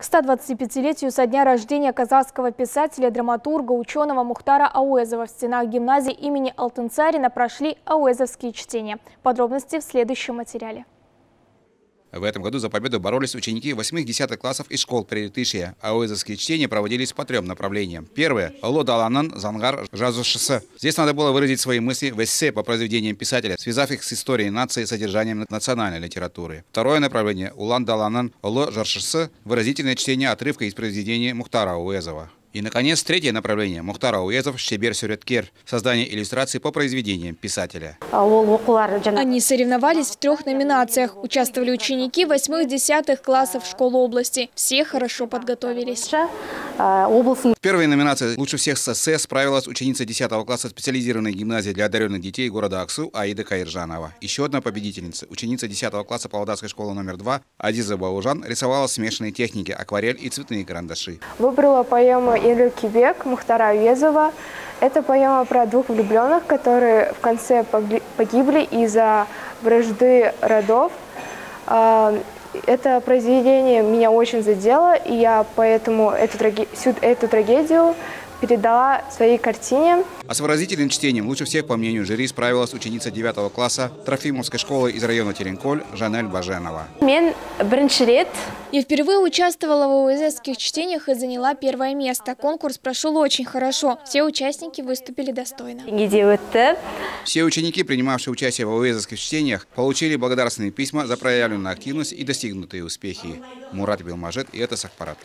К 125-летию со дня рождения казахского писателя, драматурга, ученого Мухтара Ауэзова в стенах гимназии имени Алтынцарина прошли ауэзовские чтения. Подробности в следующем материале. В этом году за победу боролись ученики 8-10 классов из школ Приритышья. Ауэзовские чтения проводились по трем направлениям. Первое – Ло Даланан, Зангар, Жазушысы. Здесь надо было выразить свои мысли в эссе по произведениям писателя, связав их с историей нации и содержанием национальной литературы. Второе направление – Улан Даланан, Ло Жаршысы – выразительное чтение отрывка из произведения Мухтара Ауэзова. И, наконец, третье направление – Мухтар Ауезов, Щебер Сюреткер – создание иллюстраций по произведениям писателя. Они соревновались в трех номинациях. Участвовали ученики 8-10 классов школ области. Все хорошо подготовились. В первой номинации лучше всех с эссе справилась ученица 10 класса специализированной гимназии для одаренных детей города Аксу Аида Каиржанова. Еще одна победительница, ученица 10 класса Павлодарской школы номер 2 Адиза Баужан рисовала смешанные техники – акварель и цветные карандаши. Выбрала поэму Иры Кибек Мухтара Уезова. Это поэма про двух влюбленных, которые в конце погибли из-за вражды родов. А, это произведение меня очень задело, и я поэтому эту, всю эту трагедию передала своей картине. А с выразительным чтением лучше всех, по мнению жюри, справилась ученица 9 класса Трофимовской школы из района Теренколь Жанель Баженова. Мен Я впервые участвовала в ОУЗских чтениях и заняла первое место. Конкурс прошел очень хорошо. Все участники выступили достойно. Все ученики, принимавшие участие в ОУЗских чтениях, получили благодарственные письма за проявленную активность и достигнутые успехи. Мурат Белмажет и это Сахпарат.